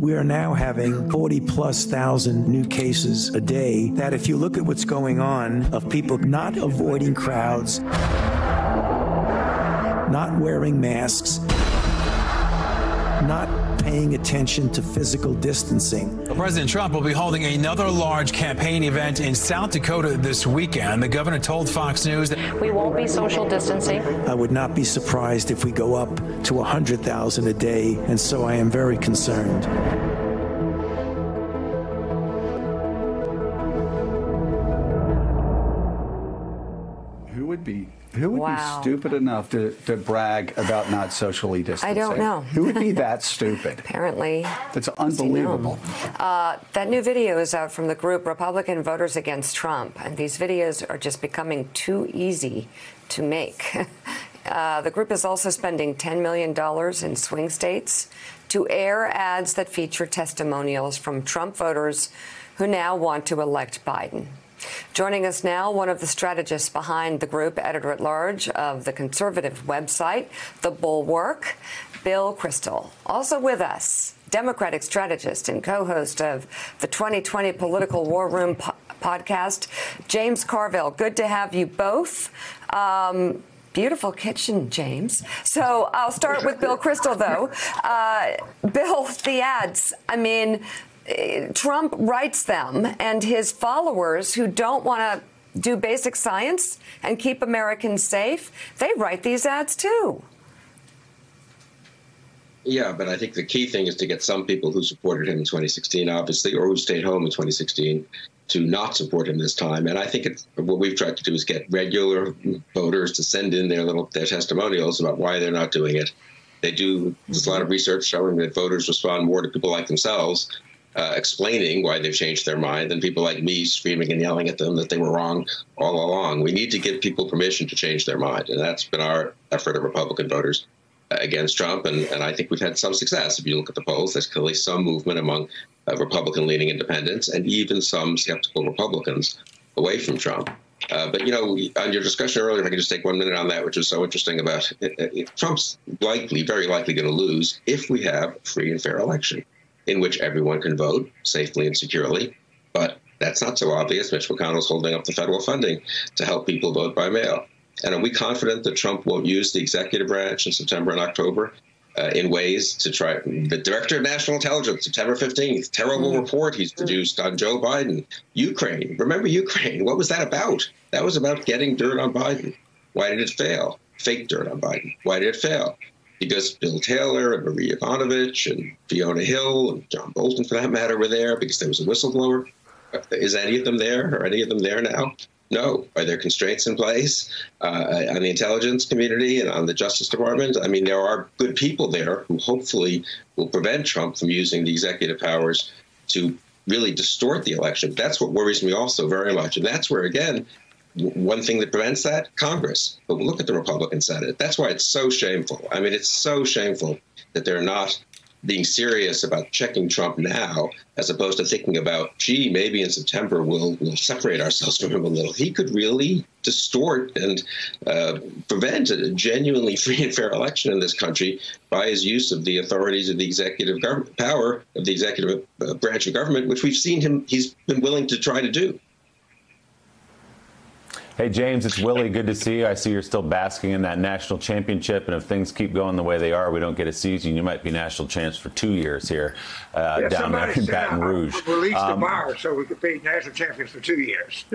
We are now having 40 plus thousand new cases a day. That if you look at what's going on of people not avoiding crowds, not wearing masks, not paying attention to physical distancing. President Trump will be holding another large campaign event in South Dakota this weekend. The governor told Fox News that we won't be social distancing. I would not be surprised if we go up to 100,000 a day, and so I am very concerned. Who would be who would Wow. be stupid enough to, to brag about not socially distancing? I don't know. Who would be that stupid? Apparently, That's unbelievable. Uh, that new video is out from the group Republican Voters Against Trump, and these videos are just becoming too easy to make. Uh, the group is also spending $10 million in swing states to air ads that feature testimonials from Trump voters who now want to elect Biden. Joining us now, one of the strategists behind the group, editor at large of the conservative website, The Bulwark, Bill Kristol. Also with us, Democratic strategist and co host of the 2020 Political War Room po- podcast, James Carville. Good to have you both. Um, Beautiful kitchen, James. So I'll start with Bill Kristol, though. Uh, Bill, the ads. I mean, Trump writes them, and his followers who don't want to do basic science and keep Americans safe, they write these ads too. Yeah, but I think the key thing is to get some people who supported him in 2016, obviously, or who stayed home in 2016, to not support him this time. And I think it's, what we've tried to do is get regular voters to send in their little their testimonials about why they're not doing it. They do. There's a lot of research showing that voters respond more to people like themselves. Uh, explaining why they've changed their mind than people like me screaming and yelling at them that they were wrong all along. We need to give people permission to change their mind, and that's been our effort of Republican voters against Trump, and, and I think we've had some success. If you look at the polls, there's clearly some movement among uh, Republican-leaning independents and even some skeptical Republicans away from Trump. Uh, but you know, on your discussion earlier, if I can just take one minute on that, which was so interesting about it, it, Trump's likely, very likely, going to lose if we have free and fair election in which everyone can vote safely and securely. But that's not so obvious. Mitch McConnell's holding up the federal funding to help people vote by mail. And are we confident that Trump won't use the executive branch in September and October uh, in ways to try? The director of national intelligence, September 15th, terrible report he's produced on Joe Biden. Ukraine. Remember Ukraine? What was that about? That was about getting dirt on Biden. Why did it fail? Fake dirt on Biden. Why did it fail? Because Bill Taylor and Marie Yovanovitch and Fiona Hill and John Bolton, for that matter, were there because there was a whistleblower. Is any of them there? Are any of them there now? No. Are there constraints in place uh, on the intelligence community and on the Justice Department? I mean, there are good people there who hopefully will prevent Trump from using the executive powers to really distort the election. That's what worries me also very much. And that's where, again, one thing that prevents that Congress. But look at the Republican Senate. That's why it's so shameful. I mean, it's so shameful that they're not being serious about checking Trump now, as opposed to thinking about, gee, maybe in September we'll, we'll separate ourselves from him a little. He could really distort and uh, prevent a genuinely free and fair election in this country by his use of the authorities of the executive power of the executive uh, branch of government, which we've seen him. He's been willing to try to do. Hey, James, it's Willie. Good to see you. I see you're still basking in that national championship, and if things keep going the way they are, we don't get a season. You might be national champs for two years here uh, Yeah, down there in Baton I- I Rouge. Release the Um, bar so we could be national champions for two years.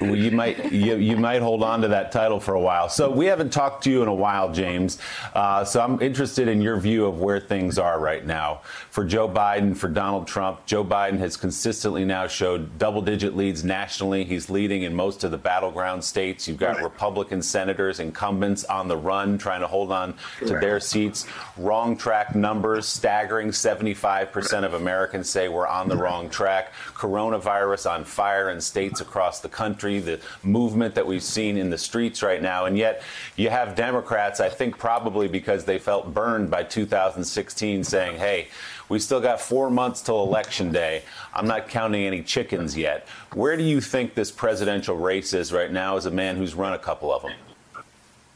Well, you might you, you might hold on to that title for a while. So we haven't talked to you in a while, James. Uh, so I'm interested in your view of where things are right now for Joe Biden, for Donald Trump. Joe Biden has consistently now showed double-digit leads nationally. He's leading in most of the battleground states. You've got Republican senators, incumbents on the run, trying to hold on to their seats. Wrong track numbers, staggering. 75% of Americans say we're on the wrong track. Coronavirus on fire in states across the country the movement that we've seen in the streets right now. And yet, you have Democrats, I think probably because they felt burned by 2016, saying, hey, we still got four months till election day. I'm not counting any chickens yet. Where do you think this presidential race is right now as a man who's run a couple of them?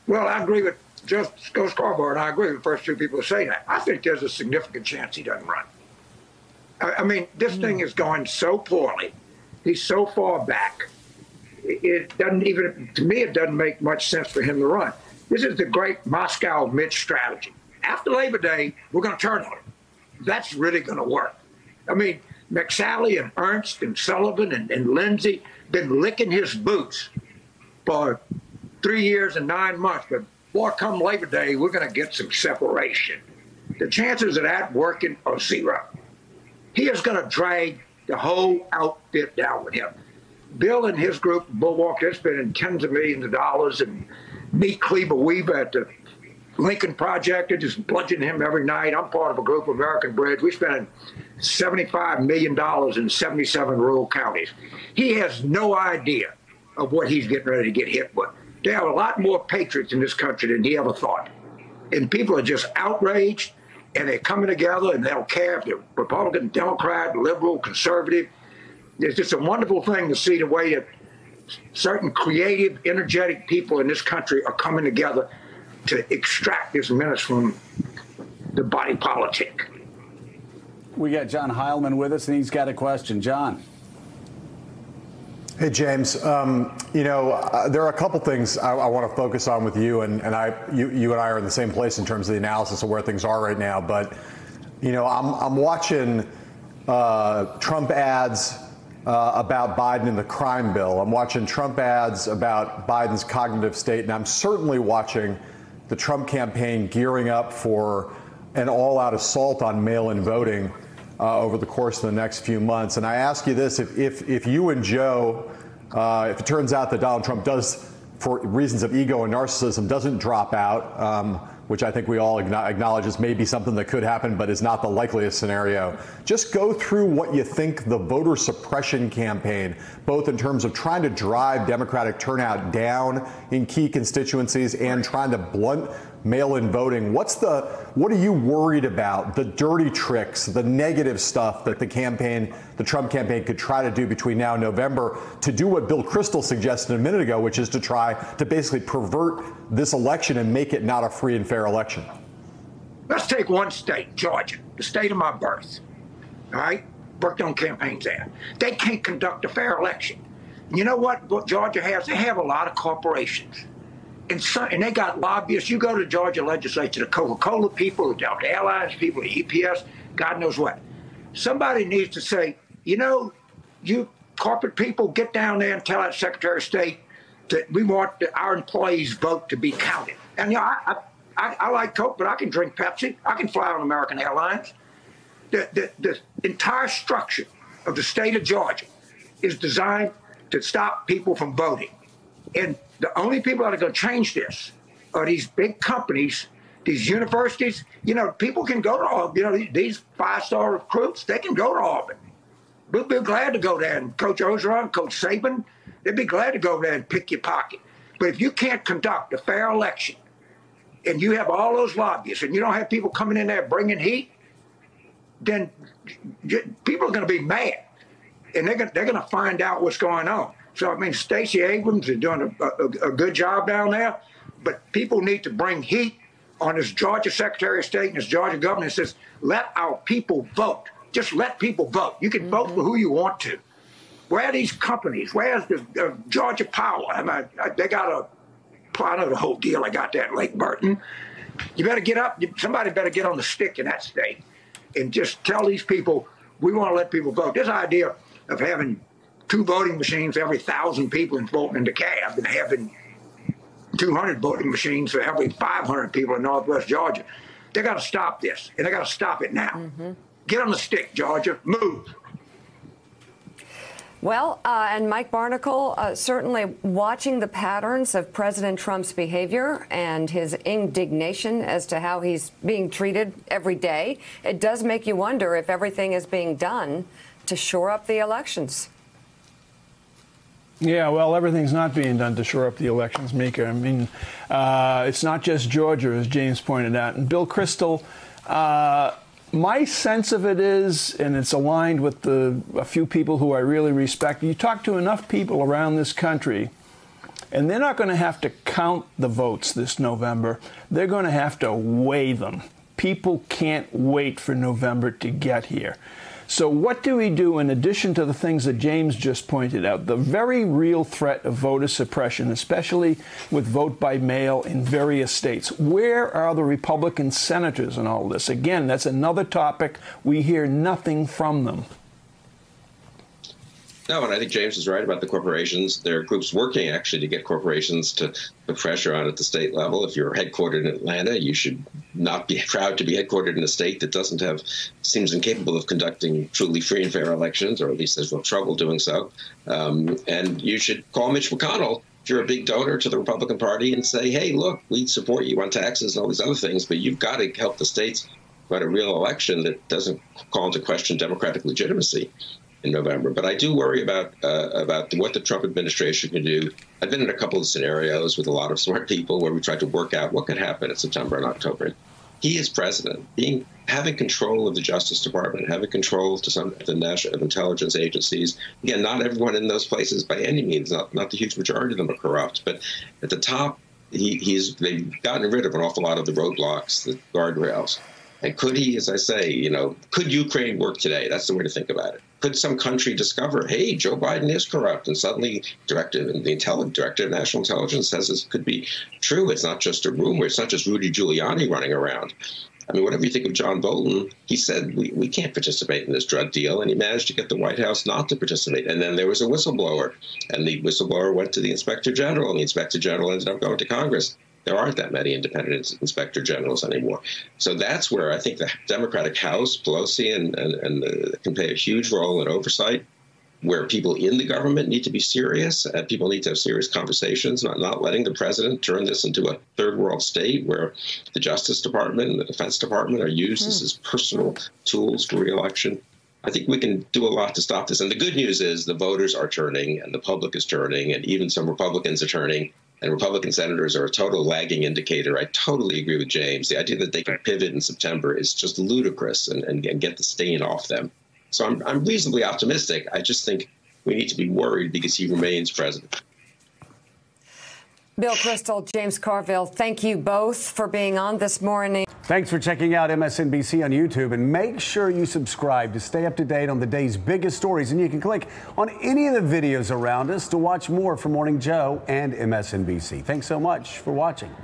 well, I agree with just Scott Scarborough and I agree with the first two people who say that. I think there's a significant chance he doesn't run. I, I mean, this mm. thing is going so poorly. He's so far back. It doesn't even, to me, it doesn't make much sense for him to run. This is the great Moscow Mitch strategy. After Labor Day, we're going to turn on him. That's really going to work. I mean, McSally and Ernst and Sullivan and, and Lindsey been licking his boots for three years and nine months. But boy, come Labor Day, we're going to get some separation. The chances of that working are zero. He is going to drag the whole outfit down with him. Bill and his group, Bulwark, they're spending tens of millions of dollars and meet Cleaver Weaver at the Lincoln Project. They're just bludgeoning him every night. I'm part of a group of American Bridge. We spend $75 million in 77 rural counties. He has no idea of what he's getting ready to get hit with. There are a lot more patriots in this country than he ever thought. And people are just outraged and they're coming together and they don't care if they're Republican, Democrat, liberal, conservative. It's just a wonderful thing to see the way that certain creative, energetic people in this country are coming together to extract this menace from the body politic. We got John Heilemann with us, and he's got a question. John. Hey James, um, you know uh, there are a couple things I, I want to focus on with you, and, and I, you, you and I are in the same place in terms of the analysis of where things are right now. But you know, I'm, I'm watching uh, Trump ads uh, about Biden and the crime bill. I'm watching Trump ads about Biden's cognitive state, and I'm certainly watching the Trump campaign gearing up for an all-out assault on mail-in voting uh, over the course of the next few months. And I ask you this: if if, if you and Joe, uh, if it turns out that Donald Trump does, for reasons of ego and narcissism, doesn't drop out. Um, which I think we all acknowledge is maybe something that could happen, but is not the likeliest scenario. Just go through what you think the voter suppression campaign, both in terms of trying to drive Democratic turnout down in key constituencies and trying to blunt mail-in voting. What's the what are you worried about? The dirty tricks, the negative stuff that the campaign, the Trump campaign could try to do between now and November to do what Bill Kristol suggested a minute ago, which is to try to basically pervert this election and make it not a free and fair election. Let's take one state, Georgia, the state of my birth. All right? Worked on campaigns there. They can't conduct a fair election. You know what, what Georgia has? They have a lot of corporations and, so, and they got lobbyists. You go to the Georgia legislature, the Coca-Cola people, the Delta Airlines people, the UPS, God knows what. Somebody needs to say, you know, you corporate people, get down there and tell that Secretary of State that we want the, our employees' vote to be counted. And you know, I, I, I, like Coke, but I can drink Pepsi. I can fly on American Airlines. The, the, the entire structure of the state of Georgia is designed to stop people from voting. And the only people that are going to change this are these big companies, these universities. You know, people can go to all, you know, these five star recruits, they can go to Auburn. We'll be glad to go there. And Coach Orgeron, Coach Saban, they'd be glad to go there and pick your pocket. But if you can't conduct a fair election and you have all those lobbyists and you don't have people coming in there bringing heat, then people are going to be mad and they're going, they're going to find out what's going on. So I mean, Stacey Abrams is doing a, a, a, good job down there, but people need to bring heat on this Georgia Secretary of State and this Georgia governor says, let our people vote. Just let people vote. You can mm-hmm. vote for who you want to. Where are these companies? Where's the uh, Georgia Power? I mean, I, they got a plot of the whole deal. I got that Lake Burton. You better get up. Somebody better get on the stick in that state and just tell these people we want to let people vote. This idea of having two voting machines for every thousand people voting in DeKalb and having 200 voting machines for every 500 people in Northwest Georgia. They got to stop this, and they got to stop it now. Mm-hmm. Get on the stick, Georgia. Move. Well, uh, and Mike Barnicle, uh, certainly watching the patterns of President Trump's behavior and his indignation as to how he's being treated every day, it does make you wonder if everything is being done to shore up the elections. Yeah, well, everything's not being done to shore up the elections, Mika. I mean, uh, it's not just Georgia, as James pointed out. And Bill Kristol, uh, my sense of it is, and it's aligned with the, a few people who I really respect, you talk to enough people around this country And they're not going to have to count the votes this November. They're going to have to weigh them. People can't wait for November to get here. So, what do we do in addition to the things that James just pointed out? The very real threat of voter suppression, especially with vote by mail in various states. Where are the Republican senators in all this? Again, that's another topic. We hear nothing from them. No, and I think James is right about the corporations. There are groups working actually to get corporations to put pressure on at the state level. If you're headquartered in Atlanta, you should not be proud to be headquartered in a state that doesn't have, seems incapable of conducting truly free and fair elections, or at least has real trouble doing so. Um, and you should call Mitch McConnell if you're a big donor to the Republican Party and say, hey, look, we support you on taxes and all these other things, but you've got to help the states run a real election that doesn't call into question democratic legitimacy in November. But I do worry about uh, about what the Trump administration can do. I've been in a couple of scenarios with a lot of smart people where we tried to work out what could happen in September and October. He is president, being having control of the Justice Department, having control to some of the national intelligence agencies. Again, not everyone in those places by any means, not not the huge majority of them are corrupt, but at the top, he, he's they've gotten rid of an awful lot of the roadblocks, the guardrails. And could he, as I say, you know, could Ukraine work today? That's the way to think about it. Could some country discover, hey, Joe Biden is corrupt, and suddenly directive and the director of national intelligence says this could be true. It's not just a rumor. It's not just Rudy Giuliani running around. I mean, whatever you think of John Bolton, he said we, we can't participate in this drug deal, and he managed to get the White House not to participate. And then there was a whistleblower, and the whistleblower went to the inspector general, and the inspector general ended up going to Congress there aren't that many independent inspector generals anymore. So that's where I think the Democratic House, Pelosi, and, and, and the, can play a huge role in oversight, where people in the government need to be serious and people need to have serious conversations, not, not letting the president turn this into a third world state where the Justice Department and the Defense Department are used mm. as personal tools for reelection. I think we can do a lot to stop this. And the good news is the voters are turning and the public is turning, and even some Republicans are turning and Republican senators are a total lagging indicator. I totally agree with James. The idea that they can pivot in September is just ludicrous and, and, and get the stain off them. So I'm, I'm reasonably optimistic. I just think we need to be worried because he remains president. Bill Kristol, James Carville, thank you both for being on this morning. Thanks for checking out MSNBC on YouTube and make sure you subscribe to stay up to date on the day's biggest stories. And you can click on any of the videos around us to watch more from Morning Joe and MSNBC. Thanks so much for watching.